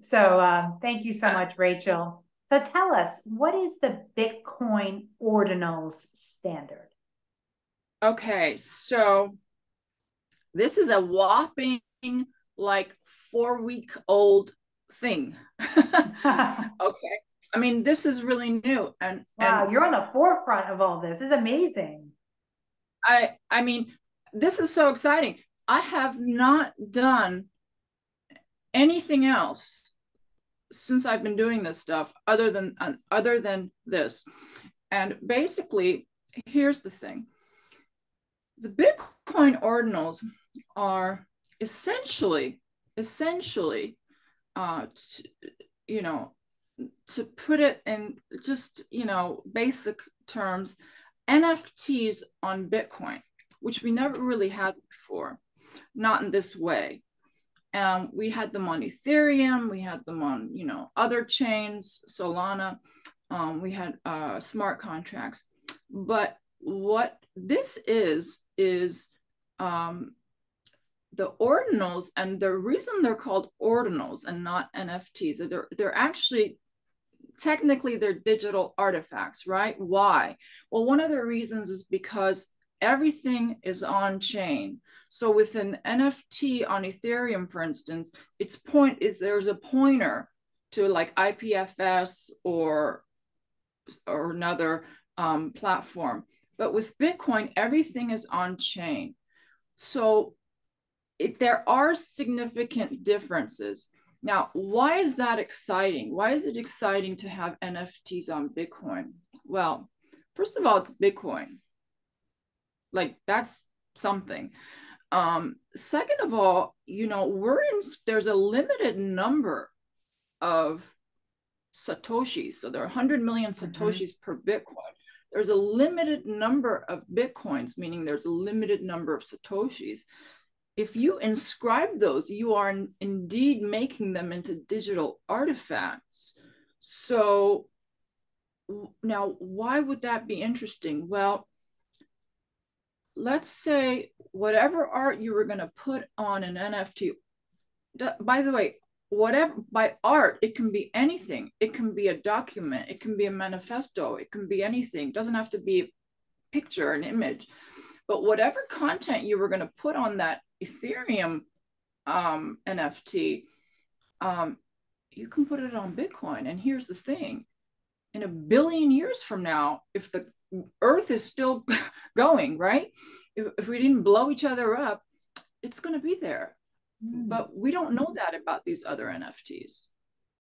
so um, thank you so much, Rachel. So tell us, what is the Bitcoin ordinals standard? Okay, so this is a whopping like four week old thing. okay. I mean, this is really new. And wow, and you're on the forefront of all this. is amazing. I I mean, this is so exciting. I have not done anything else since I've been doing this stuff other than uh, other than this. And basically, here's the thing. The Bitcoin ordinals are essentially essentially uh you know to put it in just you know basic terms nfts on bitcoin which we never really had before not in this way um, we had them on ethereum we had them on you know other chains solana. Um, we had uh, smart contracts. But what this is is um, the ordinals and the reason they're called ordinals and not nfts they're, they're actually technically they're digital artifacts right? Why? Well one of the reasons is because everything is on chain so with an nft on ethereum for instance its point is there's a pointer to like ipfs or or another um, platform but with bitcoin everything is on chain so it, there are significant differences. Now, why is that exciting? Why is it exciting to have NFTs on Bitcoin? Well, first of all, it's Bitcoin. Like that's something. Um, second of all, you know, we're in there's a limited number of satoshis. So there are 100 million mm-hmm. satoshis mm-hmm. per Bitcoin. There's a limited number of Bitcoins, meaning there's a limited number of satoshis if you inscribe those, you are indeed making them into digital artifacts. So now, why would that be interesting? Well, let's say whatever art you were going to put on an NFT, by the way, whatever by art, it can be anything. It can be a document, it can be a manifesto, it can be anything. It doesn't have to be a picture, an image. But whatever content you were going to put on that Ethereum um, NFT, um, you can put it on Bitcoin. And here's the thing in a billion years from now, if the earth is still going, right? If, if we didn't blow each other up, it's going to be there. Mm. But we don't know that about these other NFTs.